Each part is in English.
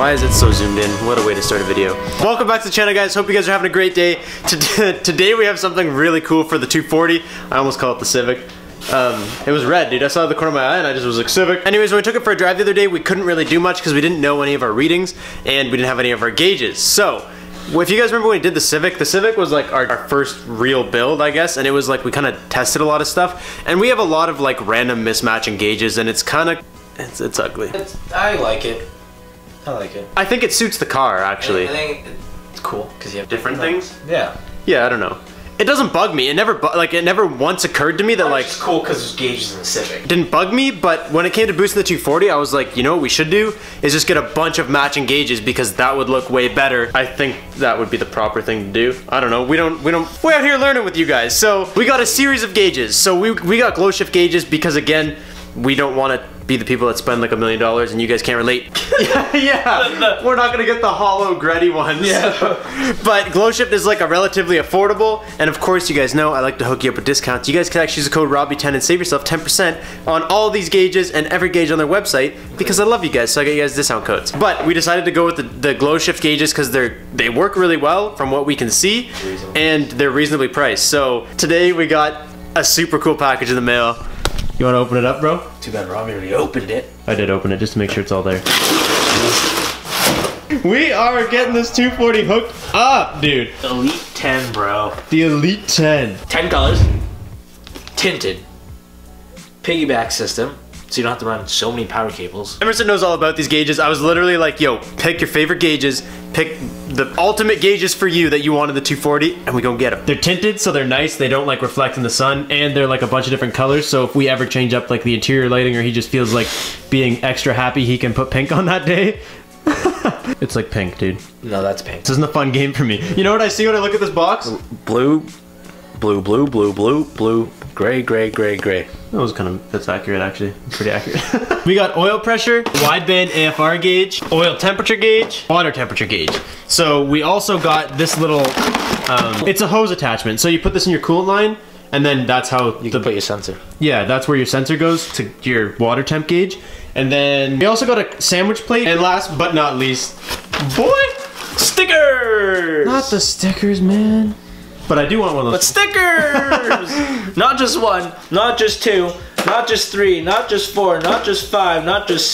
Why is it so zoomed in? What a way to start a video. Welcome back to the channel, guys. Hope you guys are having a great day. Today we have something really cool for the 240. I almost call it the Civic. Um, it was red, dude. I saw the corner of my eye and I just was like, Civic. Anyways, when we took it for a drive the other day, we couldn't really do much because we didn't know any of our readings and we didn't have any of our gauges. So, if you guys remember when we did the Civic, the Civic was like our, our first real build, I guess, and it was like we kind of tested a lot of stuff, and we have a lot of like random mismatching gauges, and it's kind of, it's, it's ugly. It's, I like it. I like it. I think it suits the car, actually. I think it's cool because you have Different things? Yeah. Yeah, I don't know. It doesn't bug me. It never, bu- like, it never once occurred to me that, like, it's cool because there's gauges in the Civic. didn't bug me, but when it came to boosting the 240, I was like, you know what we should do is just get a bunch of matching gauges because that would look way better. I think that would be the proper thing to do. I don't know. We don't we don't we're out here learning with you guys. So we got a series of gauges. So we we got Glowshift gauges because again, we don't want to be the people that spend like a million dollars and you guys can't relate. yeah, yeah. We're not gonna get the hollow GReddy ones. Yeah. but Glowshift is like a relatively affordable, and of course you guys know I like to hook you up with discounts. You guys can actually use the code Robbie10 and save yourself 10% on all these gauges and every gauge on their website because I love you guys, so I get you guys discount codes. But we decided to go with the, the Glowshift gauges because they're they work really well from what we can see, and they're reasonably priced. So today we got a super cool package in the mail. You want to open it up, bro? Too bad Robbie already opened it. I did open it just to make sure it's all there. We are getting this 240 hooked up, dude. Elite 10, bro. The Elite 10. 10 colors. Tinted. Piggyback system. So you don't have to run so many power cables. Emerson knows all about these gauges. I was literally like, yo, pick your favorite gauges, pick the ultimate gauges for you that you want in the 240, and we gonna get them. They're tinted, so they're nice. They don't like reflect in the sun, and they're like a bunch of different colors. So if we ever change up like the interior lighting, or he just feels like being extra happy, he can put pink on that day. it's like pink, dude. No, that's pink. This isn't a fun game for me. You know what I see when I look at this box? Blue, blue, blue, blue, blue, blue, gray, gray, gray, gray. That was kind of that's accurate actually. Pretty accurate. we got oil pressure, wideband AFR gauge, oil temperature gauge, water temperature gauge. So we also got this little um, it's a hose attachment. So you put this in your coolant line and then that's how You can put your sensor. yeah, that's where your sensor goes to your water temp gauge. And then we also got a sandwich plate. And last but not least, boy, stickers. Not the stickers, man. But I do want one of those. But stickers! not just one, not just two, not just three, not just four, not just five, not just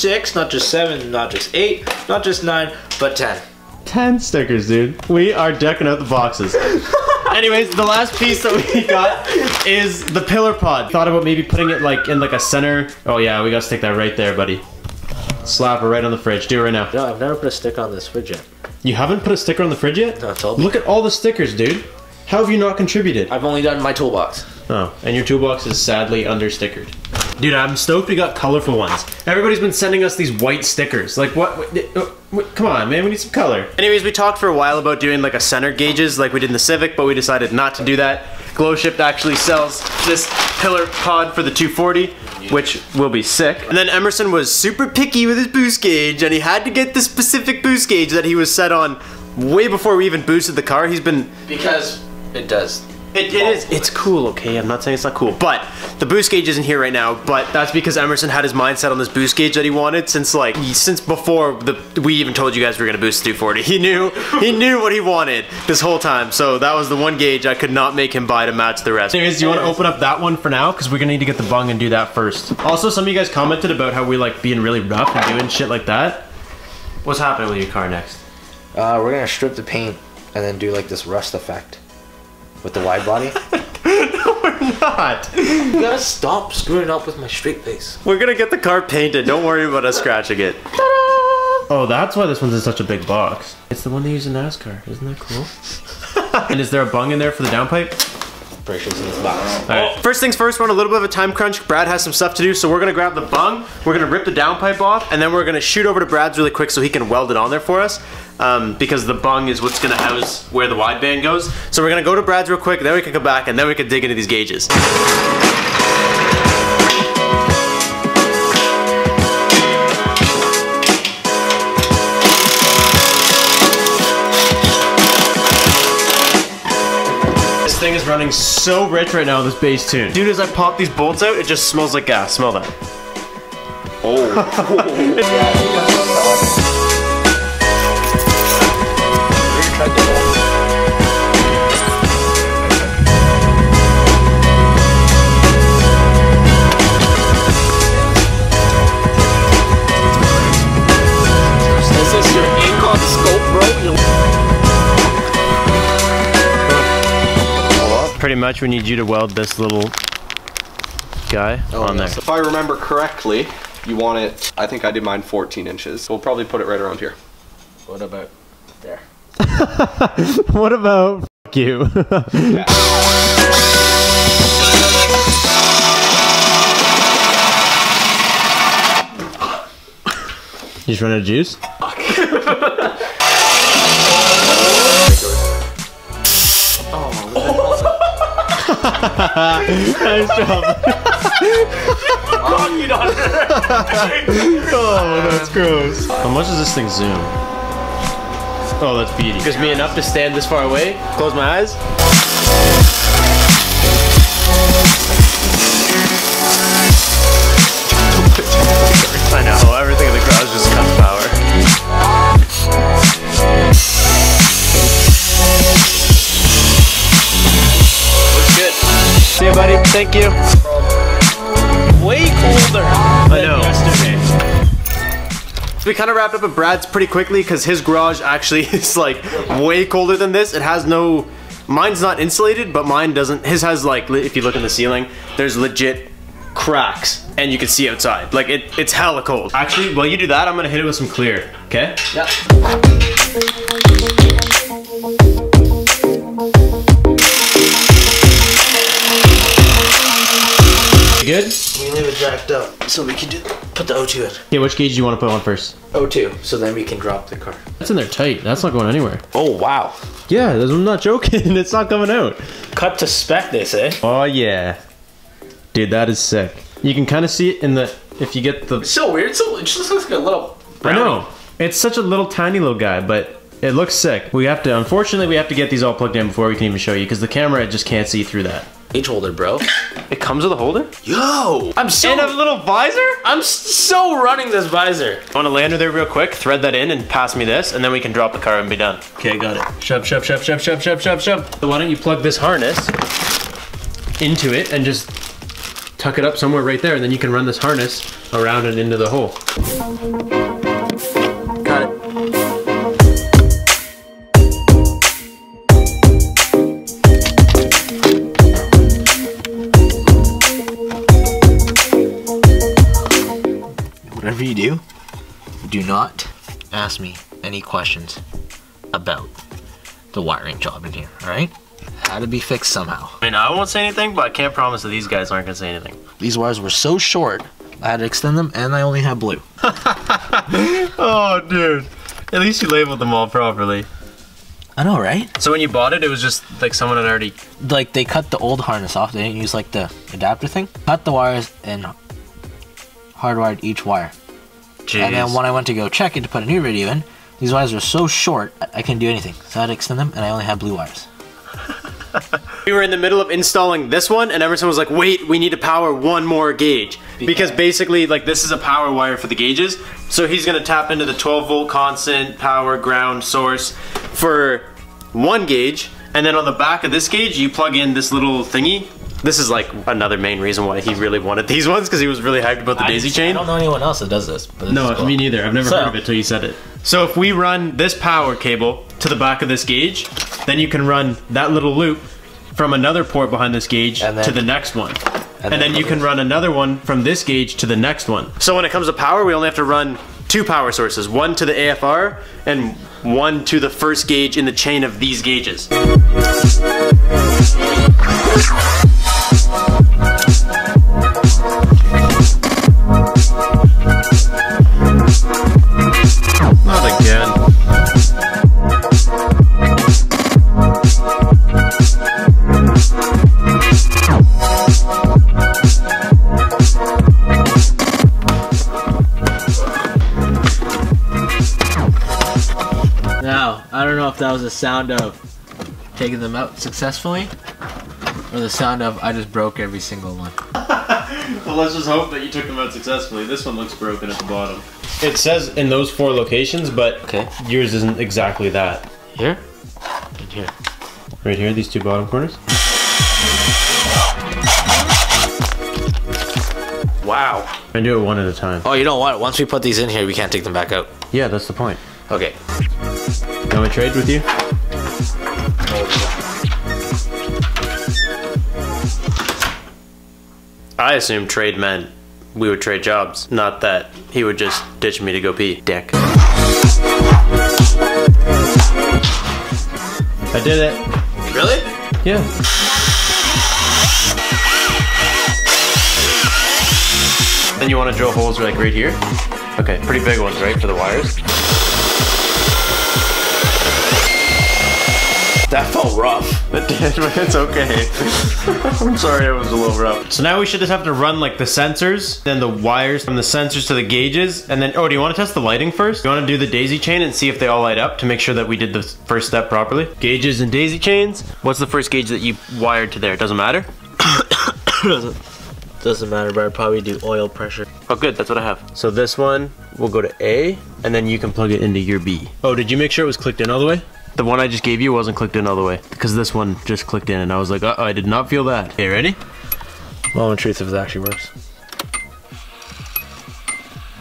six, not just seven, not just eight, not just nine, but ten. 10 stickers, dude. We are decking out the boxes. Anyways, the last piece that we got is the pillar pod. Thought about maybe putting it like in like a center. Oh yeah, we gotta stick that right there, buddy. Slap it right on the fridge. Do it right now. No, I've never put a sticker on this fridge yet. You haven't put a sticker on the fridge yet? No, Look at all the stickers, dude. How have you not contributed? I've only done my toolbox. Oh, and your toolbox is sadly under stickered. Dude, I'm stoked we got colorful ones. Everybody's been sending us these white stickers. Like, what? what, uh, what come on, man, we need some color. Anyways, we talked for a while about doing like a center gauges like we did in the Civic, but we decided not to do that. Glowshift actually sells this pillar pod for the 240, which will be sick. And then Emerson was super picky with his boost gauge, and he had to get the specific boost gauge that he was set on way before we even boosted the car. He's been Because it does. it, it is. It's cool, okay? I'm not saying it's not cool. But the boost gauge isn't here right now. But that's because Emerson had his mindset on this boost gauge that he wanted since like since before the we even told you guys we were gonna boost 240. He knew he knew what he wanted this whole time. So that was the one gauge I could not make him buy to match the rest. Anyways, do you want to open up that one for now? Because we're gonna need to get the bung and do that first. Also, some of you guys commented about how we like being really rough and doing shit like that. What's happening with your car next? Uh, we're gonna strip the paint and then do like this rust effect with the wide body. No, we're not. you gotta stop screwing up with my straight face. We're gonna get the car painted. Don't worry about us scratching it. Oh, that's why this one's in such a big box. It's the one they use in NASCAR. Isn't that cool? and is there a bung in there for the downpipe? Pretty in this box. All right. First things first, we're on a little bit of a time crunch. Brad has some stuff to do, so we're gonna grab the bung, we're gonna rip the downpipe off, and then we're gonna shoot over to Brad's really quick so he can weld it on there for us. Um, because the bung is what's gonna house where the wideband goes. So we're gonna go to Brad's real quick, then we can come back, and then we can dig into these gauges. This thing is running so rich right now, this base tune. Dude, as I pop these bolts out, it just smells like gas. Smell that. Oh. much we need you to weld this little guy oh, on there. So if I remember correctly, you want it, I think I did mine 14 inches. We'll probably put it right around here. What about there? what about f- you? You just run out of juice? nice job. oh, that's gross. How much does this thing zoom? Oh, that's beauty. Gives me enough to stand this far away, close my eyes. I know, everything in the garage just cuts power. See you, buddy. Thank you. Way colder I know. yesterday. So we kind of wrapped up at Brad's pretty quickly because his garage actually is like way colder than this. It has no, mine's not insulated, but mine doesn't. His has like, if you look in the ceiling, there's legit cracks and you can see outside. Like it, it's hella cold. Actually, while you do that, I'm gonna hit it with some clear. Okay? Yeah. Good? We leave it jacked up so we can do put the O2 in. Yeah, which gauge do you want to put on first? O2, so then we can drop the car. That's in there tight. That's not going anywhere. Oh wow. Yeah, I'm not joking. It's not coming out. Cut to spec, they eh? say. Oh yeah. Dude, that is sick. You can kind of see it in the, if you get the So weird. So it just looks like a little. I know. It's such a little tiny little guy, but it looks sick. We have to, unfortunately, we have to get these all plugged in before we can even show you because the camera just can't see through that. H holder, bro. It comes with a holder? Yo, I'm so. And a little visor? I'm so running this visor. I want to land her there real quick, thread that in, and pass me this, and then we can drop the car and be done. Okay, got it. Shove, shove, shove, shove, shove, shove, shove, shove. So why don't you plug this harness into it and just tuck it up somewhere right there, and then you can run this harness around and into the hole. Ask me any questions about the wiring job in here. All right? Had to be fixed somehow. I mean, I won't say anything, but I can't promise that these guys aren't gonna say anything. These wires were so short, I had to extend them, and I only had blue. Oh, dude. At least you labeled them all properly. I know, right? So when you bought it, it was just like someone had already. Like they cut the old harness off. They didn't use like the adapter thing. Cut the wires and hardwired each wire. Jeez. And then when I went to go check it to put a new radio in, these wires were so short I- I couldn't do anything. So I had to extend them, and I only had blue wires. we were in the middle of installing this one, and Emerson was like, "Wait, we need to power one more gauge because basically, like, this is a power wire for the gauges. So he's gonna tap into the 12 volt constant power ground source for one gauge, and then on the back of this gauge, you plug in this little thingy." This is like another main reason why he really wanted these ones because he was really hyped about the daisy chain. I don't know anyone else that does this. But this No, cool. me neither. I've never So- heard of it till you said it. So if we run this power cable to the back of this gauge, then you can run that little loop from another port behind this gauge then- to the next one. And, then then you can run another one from this gauge to the next one. So when it comes to power, we only have to run two power sources, one to the AFR and one to the first gauge in the chain of these gauges. Not again. Now, I don't know if that was the sound of taking them out successfully or the sound of I just broke every single one. Well, let's just hope that you took them out successfully. This one looks broken at the bottom. It says in those four locations, but Okay. yours isn't exactly that. Here? And here. Right here, these two bottom corners. Wow. I do it one at a time. Oh, you know what? Once we put these in here, we can't take them back out. Yeah, that's the point. Okay. Can we trade with you? I assumed trade meant we would trade jobs, not that he would just ditch me to go pee. Dick. I did it. Really? Yeah. Then you want to drill holes like right here? Okay, pretty big ones, right, for the wires? That felt rough. It did, but it's okay. I'm sorry it was a little rough. So now we should just have to run like the sensors, then the wires from the sensors to the gauges, and then, oh, do you want to test the lighting first? You want to do the daisy chain and see if they all light up to make sure that we did the first step properly? Gauges and daisy chains. What's the first gauge that you wired to there? It doesn't matter? doesn't doesn't matter, but I'd probably do oil pressure. Oh, good, that's what I have. So this one will go to A, and then you can plug it into your B. Oh, did you make sure it was clicked in all the way? The one I just gave you wasn't clicked in all the way, because this one just clicked in, and I was like, uh oh, I did not feel that. Okay, ready? Moment of truth if it actually works.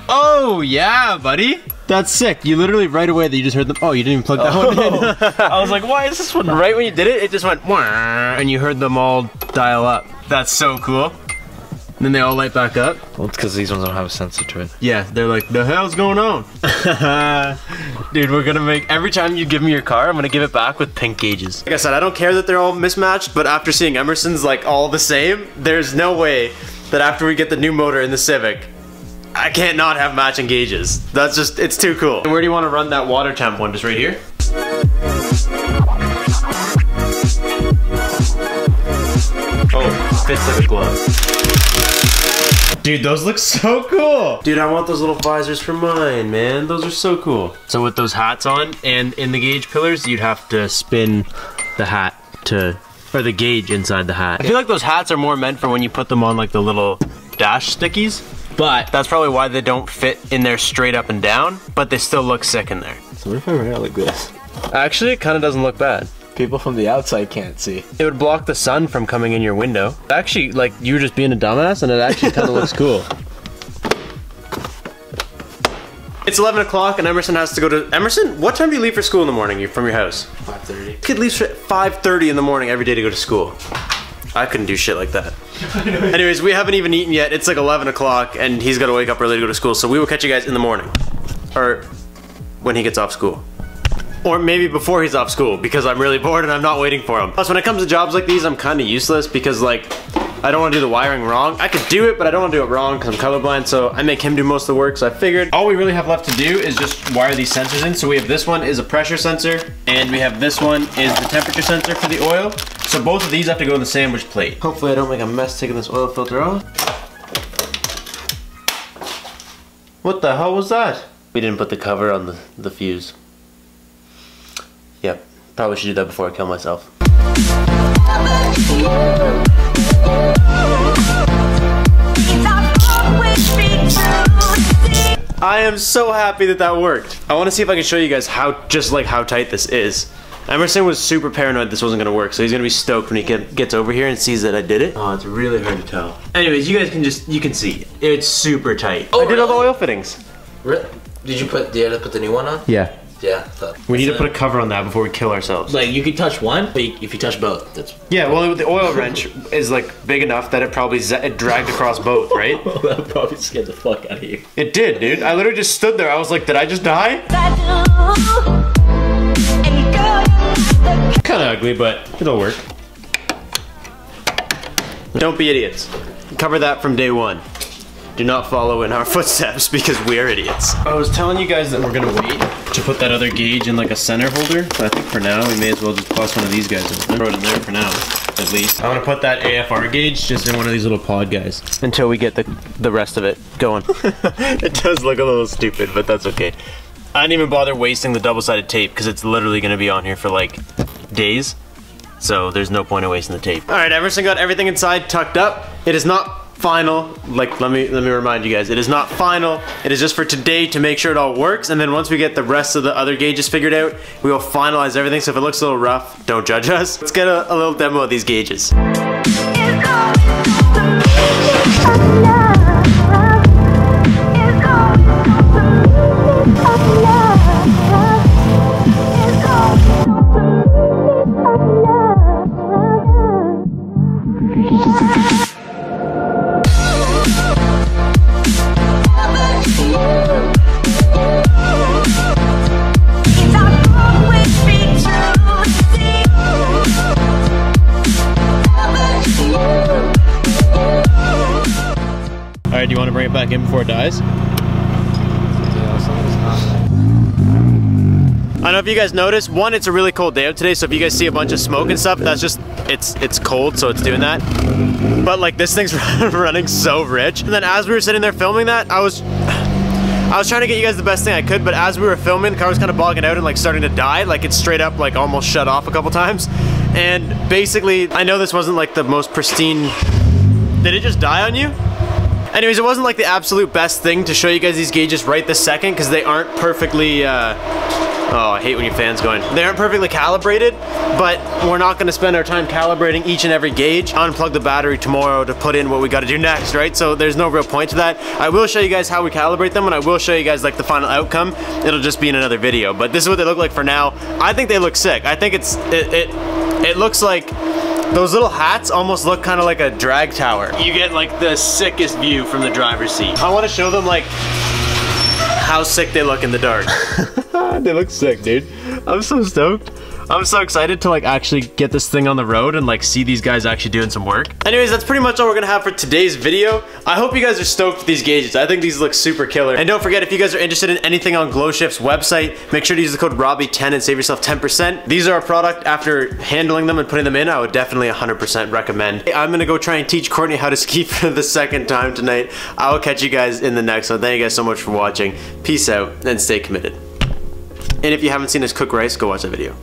Oh, yeah, buddy. That's sick. You literally right away that you just heard them. Oh, you didn't even plug that one in. I was like, why is this one right when you did it, it just went and you heard them all dial up. That's so cool. And then they all light back up. Well, it's because these ones don't have a sensor to it. Yeah, they're like, the hell's going on? Dude, we're gonna make, every time you give me your car, I'm gonna give it back with pink gauges. Like I said, I don't care that they're all mismatched, but after seeing Emerson's like all the same, there's no way that after we get the new motor in the Civic, I can't not have matching gauges. That's just, it's too cool. And where do you wanna run that water temp one? Just right here? Oh, fits like a glove. Dude, those look so cool. Dude, I want those little visors for mine, man. Those are so cool. So with those hats on and in the gauge pillars, you'd have to spin the hat to, or the gauge inside the hat. I feel like those hats are more meant for when you put them on like the little dash stickies. But that's probably why they don't fit in there straight up and down, but they still look sick in there. So what if I ran it like this? Actually, it kind of doesn't look bad. People from the outside can't see. It would block the sun from coming in your window. Actually, like, you were just being a dumbass, and it actually kind of looks cool. It's 11 o'clock, and Emerson has to go to... Emerson, what time do you leave for school in the morning you- from your house? 5:30. Kid leaves at 5.30 in the morning every day to go to school. I couldn't do shit like that. Anyways, we haven't even eaten yet. It's like 11 o'clock, and he's got to wake up early to go to school, so we will catch you guys in the morning. Or when he gets off school. Or maybe before he's off school, because I'm really bored and I'm not waiting for him. Plus, when it comes to jobs like these, I'm kind of useless, because, like, I don't want to do the wiring wrong. I could do it, but I don't want to do it wrong, because I'm colorblind, so I make him do most of the work, so I figured all we really have left to do is just wire these sensors in. So we have this one is a pressure sensor, and we have this one is the temperature sensor for the oil. So both of these have to go in the sandwich plate. Hopefully I don't make a mess taking this oil filter off. What the hell was that? We didn't put the cover on the, the fuse. Yep, probably should do that before I kill myself. I am so happy that that worked. I want to see if I can show you guys how, just like how tight this is. Emerson was super paranoid this wasn't gonna work, so he's gonna be stoked when he get, gets over here and sees that I did it. Oh, it's really hard to tell. Anyways, you guys can just, you can see, it's super tight. Oh, I did all the oil fittings. Re- Did you put? Did you put the new one on? Yeah. Yeah. I thought- We need to put a cover on that before we kill ourselves. Like you could touch one, but you, if you touch both, that's. Yeah, well, the oil wrench is like big enough that it probably z- it dragged across both, right? that probably scared the fuck out of you. It did, dude. I literally just stood there. I was like, did I just die? Kind of ugly, but it'll work. Don't be idiots. Cover that from day one. Do not follow in our footsteps because we are idiots. I was telling you guys that we're gonna wait to put that other gauge in like a center holder, but I think for now we may as well just toss plus one of these guys in. Throw it in there for now, at least. I'm gonna put that AFR gauge just in one of these little pod guys until we get the the rest of it going. it does look a little stupid, but that's okay. I didn't even bother wasting the double-sided tape because it's literally gonna be on here for like days. So there's no point in wasting the tape. All right, Emerson got everything inside tucked up. It is not final. Like, let me let me remind you guys, it is not final. It is just for today to make sure it all works. And then once we get the rest of the other gauges figured out, we will finalize everything. So if it looks a little rough, don't judge us. Let's get a, a little demo of these gauges. In before it dies? I don't know if you guys noticed, one, it's a really cold day out today, so if you guys see a bunch of smoke and stuff, that's just, it's it's cold, so it's doing that. But like, this thing's running so rich. And then as we were sitting there filming that, I was, I was trying to get you guys the best thing I could, but as we were filming, the car was kind of bogging out and like starting to die, like it straight up like almost shut off a couple times. And basically, I know this wasn't like the most pristine, did it just die on you? Anyways, it wasn't like the absolute best thing to show you guys these gauges right this second because they aren't perfectly, uh, Oh, I hate when your fan's going. They aren't perfectly calibrated, but we're not gonna spend our time calibrating each and every gauge. Unplug the battery tomorrow to put in what we gotta do next, right? So there's no real point to that. I will show you guys how we calibrate them, and I will show you guys like the final outcome. It'll just be in another video, but this is what they look like for now. I think they look sick. I think it's, it, it, it looks like those little hats almost look kind of like a drag tower. You get like the sickest view from the driver's seat. I want to show them like how sick they look in the dark. they look sick, dude. I'm so stoked. I'm so excited to like actually get this thing on the road and like see these guys actually doing some work. Anyways, that's pretty much all we're gonna have for today's video. I hope you guys are stoked with these gauges. I think these look super killer. And don't forget, if you guys are interested in anything on Glowshift's website, make sure to use the code Robbie10 and save yourself 10%. These are a product after handling them and putting them in, I would definitely 100% recommend. I'm gonna go try and teach Courtney how to ski for the second time tonight. I will catch you guys in the next one. Thank you guys so much for watching. Peace out and stay committed. And if you haven't seen us cook rice, go watch that video.